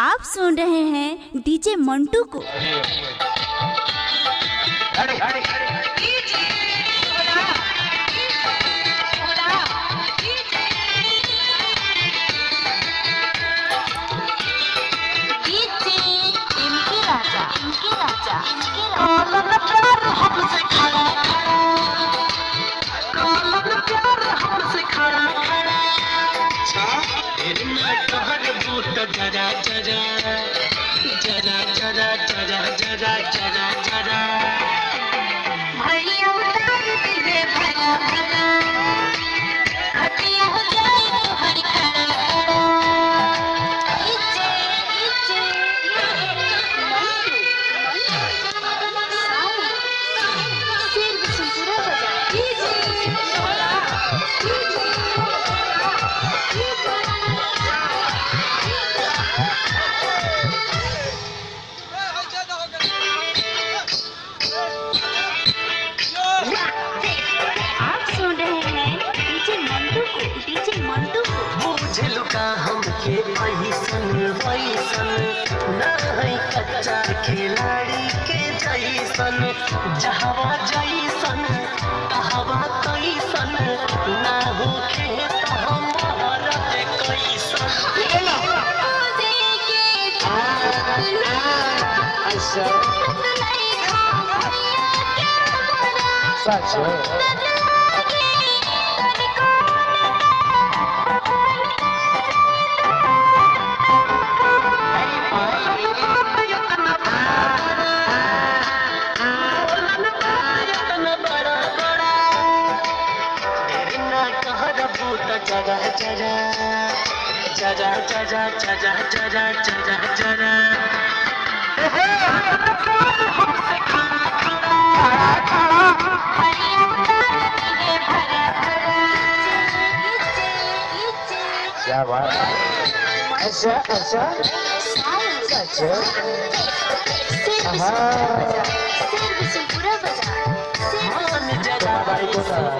आप सुन रहे हैं डीजे मंटू को Yeah. खिलाड़ी के जैसन जहवा जैसन तहवा तैसन ना होखे सच है भूत चरा चरा चरा चरा चरा चरा चरा चरा क्या बात ऐसा ऐसा सच हाँ। जरा भाई को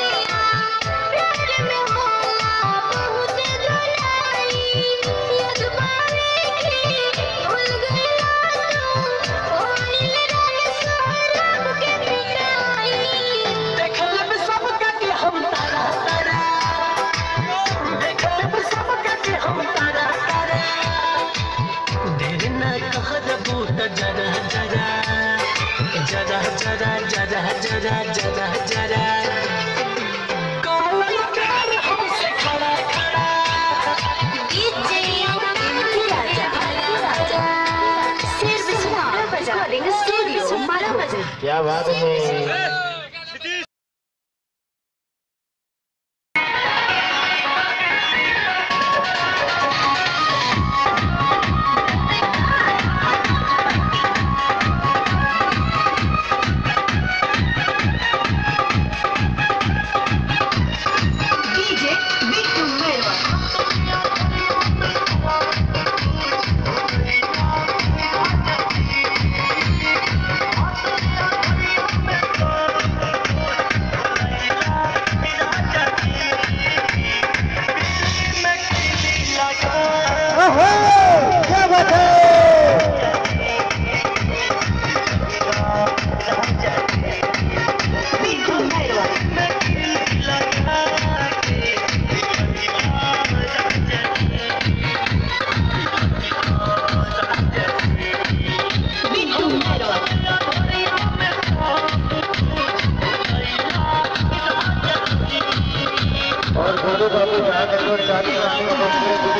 कबूतर जरा जरा जरा जरा जरा जरा क्या बात है?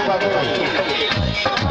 পাবো